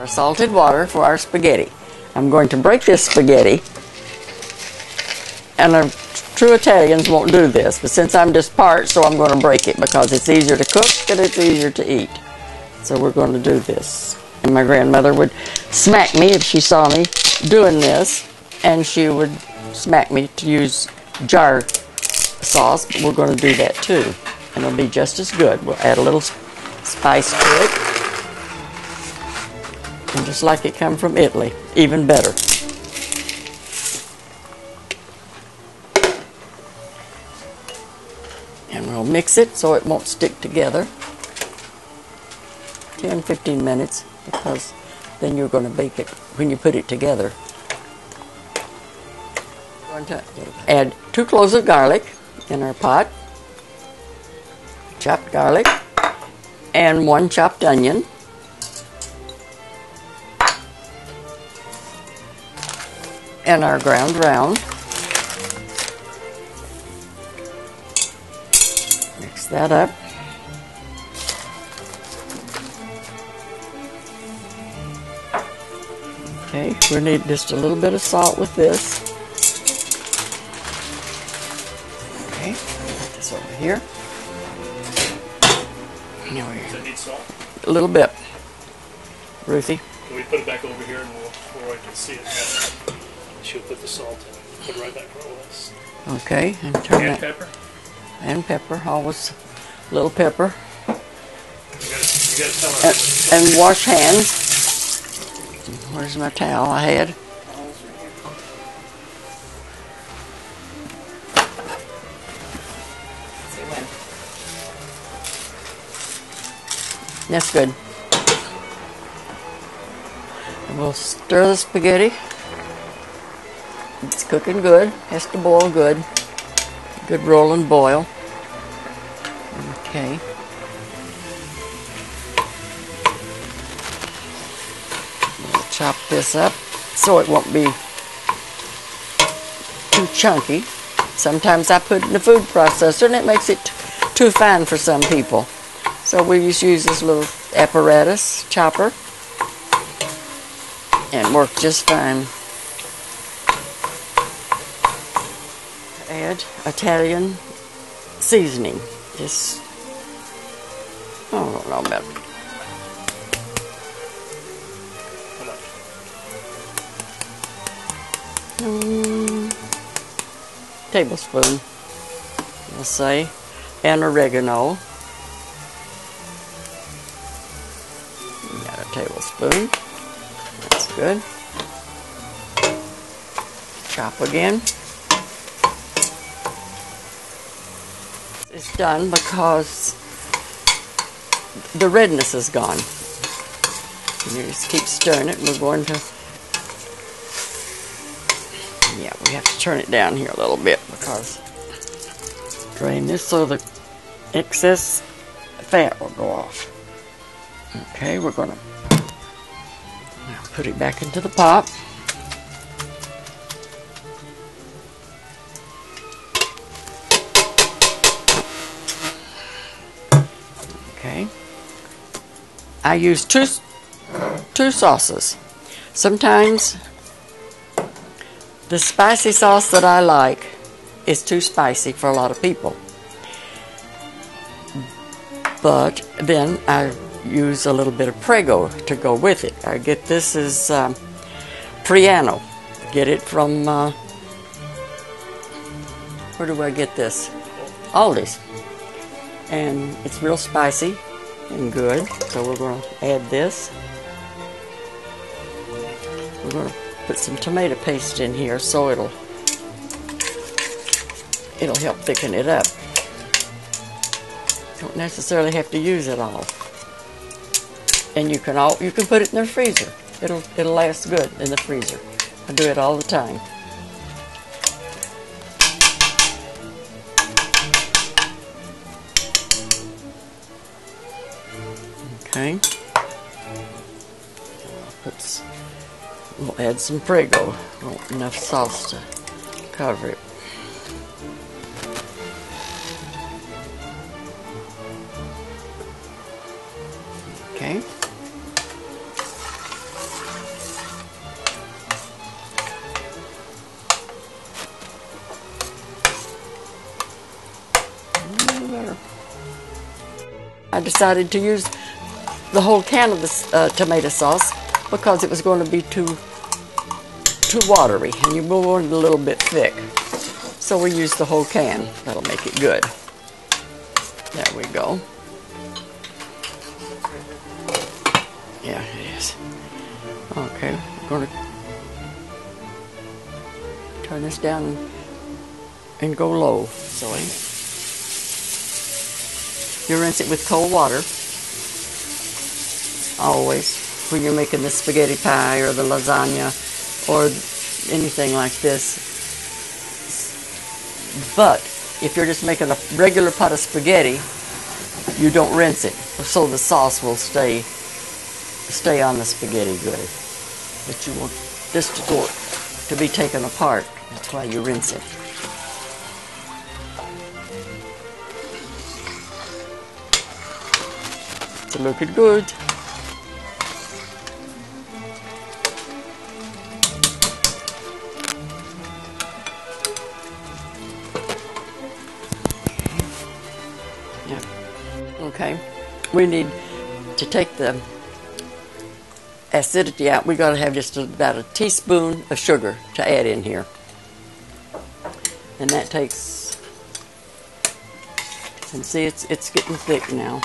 Our salted water for our spaghetti. I'm going to break this spaghetti, and our true Italians won't do this, but since I'm just part, so I'm going to break it because it's easier to cook and it's easier to eat. So we're going to do this. And my grandmother would smack me if she saw me doing this, and she would smack me to use jar sauce, but we're going to do that too. And it'll be just as good. We'll add a little spice to it. Just like it come from Italy, even better. And we'll mix it so it won't stick together. 10 15 minutes because then you're going to bake it when you put it together. Add two cloves of garlic in our pot, chopped garlic, and one chopped onion. And our ground round. Mix that up. Okay, we need just a little bit of salt with this. Okay, put this over here. Does need salt? A little bit. Ruthie. Can we put it back over here and we'll, we'll I can see it. She'll put the salt in. Put it right back where it was. Okay, and turn And that. pepper. And pepper, always a little pepper. You gotta, you gotta. And, and wash hands. Where's my towel I had? That's good. And we'll stir the spaghetti. Cooking good. Has to boil good. Good roll and boil. Okay. We'll chop this up so it won't be too chunky. Sometimes I put in the food processor and it makes it too fine for some people. So we just use this little apparatus chopper and work just fine. Italian seasoning. Just, I don't know about mm, tablespoon, let's say, and oregano. Got a tablespoon. That's good. Chop again. It's done because the redness is gone. You just keep stirring it. We're going to yeah, we have to turn it down here a little bit because drain this so the excess fat will go off. Okay, we're gonna now put it back into the pot. Okay. I use two two sauces. Sometimes the spicy sauce that I like is too spicy for a lot of people. But then I use a little bit of Prego to go with it. I get this is um, Priano. Get it from uh, where do I get this? Aldi's. And it's real spicy and good. So we're going to add this. We're going to put some tomato paste in here so it'll it'll help thicken it up. Don't necessarily have to use it all. And you can all you can put it in the freezer. It'll it'll last good in the freezer. I do it all the time. Okay. Put, we'll add some Prego. Enough sauce to cover it. Okay. I decided to use the whole can of the uh, tomato sauce because it was going to be too too watery and you want it a little bit thick. So we use the whole can. That'll make it good. There we go. Yeah, it is. Okay, we're going to turn this down and go low. Sorry. You rinse it with cold water. Always. When you're making the spaghetti pie or the lasagna or anything like this. But if you're just making a regular pot of spaghetti, you don't rinse it. So the sauce will stay stay on the spaghetti good. But you want this to go to be taken apart. That's why you rinse it. It's looking good. We need to take the acidity out. We got to have just about a teaspoon of sugar to add in here. And that takes and see it's it's getting thick now.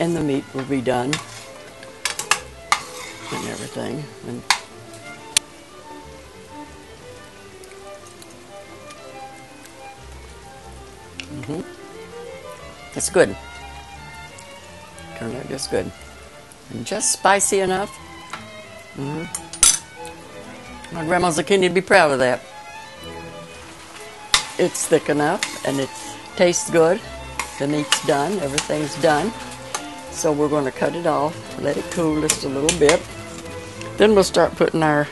And the meat will be done and everything. And hmm It's good. Turned out just good. And just spicy enough. hmm My grandma zucchini would be proud of that. It's thick enough and it tastes good. The meat's done, everything's done. So we're going to cut it off, let it cool just a little bit. Then we'll start putting our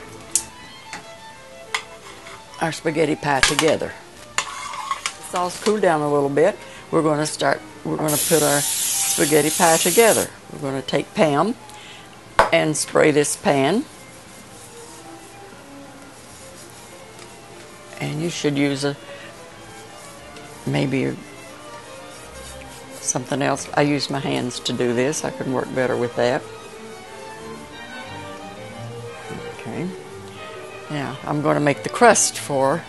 our spaghetti pie together. The sauce cooled down a little bit. We're going to start. We're going to put our spaghetti pie together. We're going to take Pam and spray this pan. And you should use a maybe something else. I use my hands to do this. I can work better with that. Okay. Now I'm going to make the crust for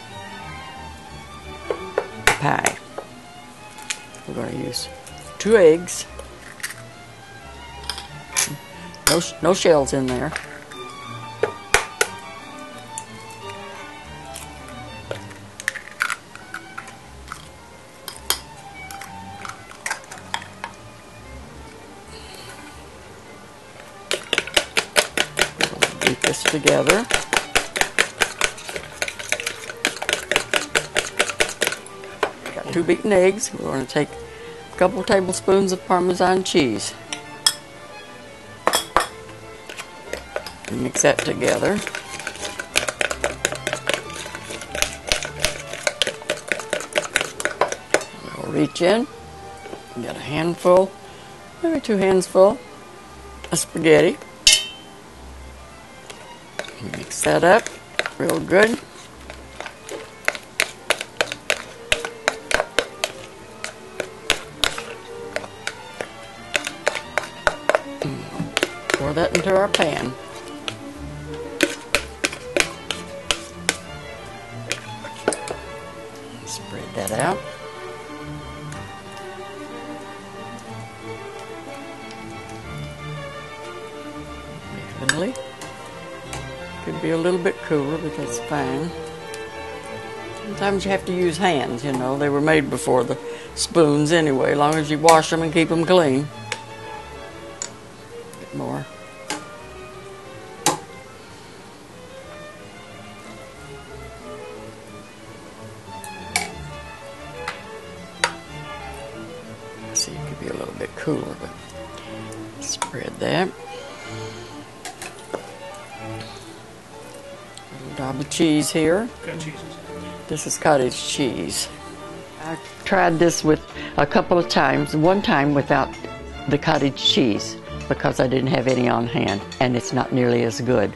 the pie. We're going to use two eggs. No, no shells in there. Beat this together. Got two beaten eggs. We're going to take couple tablespoons of Parmesan cheese. Mix that together. We'll reach in, get a handful, maybe two hands full of spaghetti. Mix that up real good. Pour that into our pan. Spread that out. Evenly. Could be a little bit cooler, but that's fine. Sometimes you have to use hands, you know. They were made before the spoons anyway, as long as you wash them and keep them clean. Spread that. Little dab of cheese here. Got cheeses. This is cottage cheese. I tried this with a couple of times, one time without the cottage cheese because I didn't have any on hand and it's not nearly as good.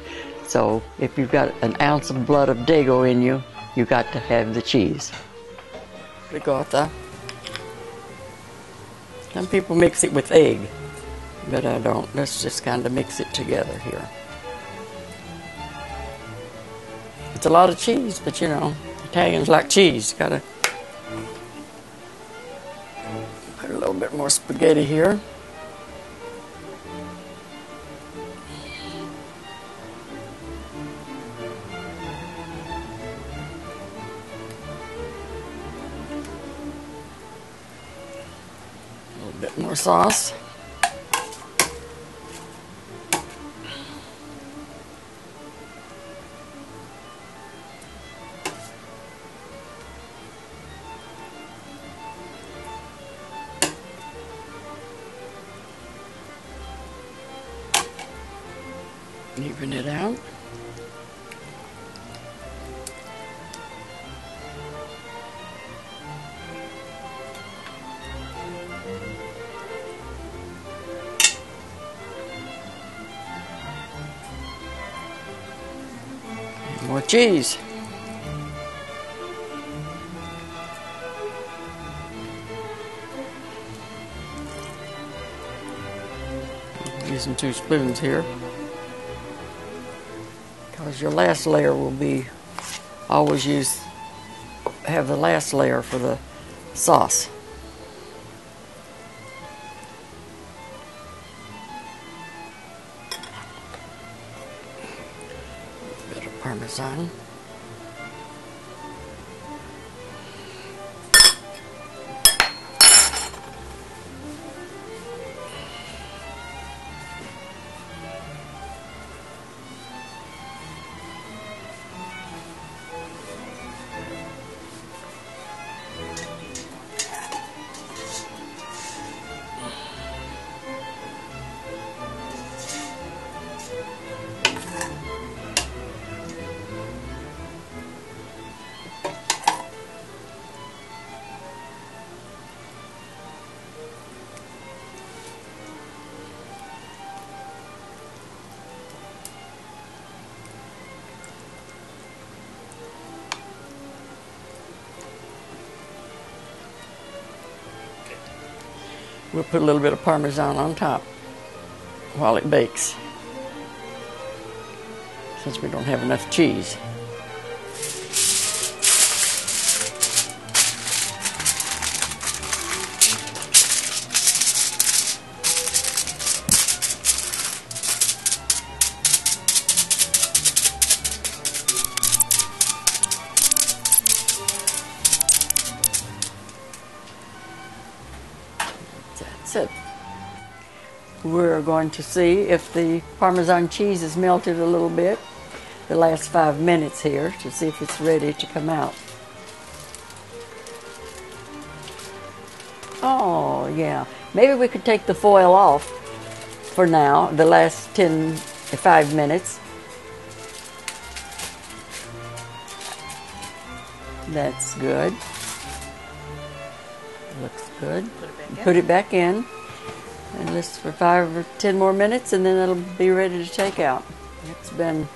So if you've got an ounce of blood of Dago in you, you got to have the cheese. Ricotta. Some people mix it with egg, but I don't. Let's just kind of mix it together here. It's a lot of cheese, but you know, Italians like cheese. Gotta put a little bit more spaghetti here. A little bit more sauce. Cheese. Using two spoons here because your last layer will be always use have the last layer for the sauce. Bit We'll put a little bit of parmesan on top while it bakes. Since we don't have enough cheese. We're going to see if the Parmesan cheese is melted a little bit the last five minutes here to see if it's ready to come out. Oh, yeah. Maybe we could take the foil off for now, the last 10, five minutes. That's good. Looks good. Put it back in. And this for five or ten more minutes, and then it'll be ready to take out. It's been,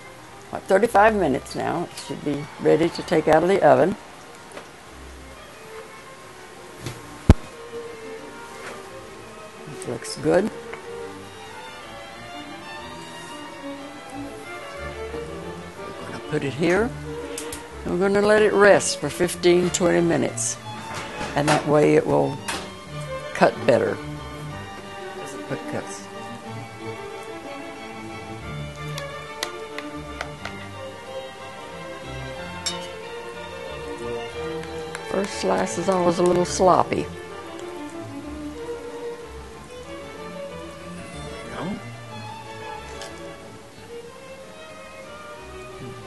what, 35 minutes now. It should be ready to take out of the oven. It looks good. We're going to put it here. And we're going to let it rest for 15, 20 minutes. And that way it will cut better. Quick. First slice is always a little sloppy.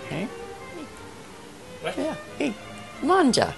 Okay. What? Yeah. Hey, mangia.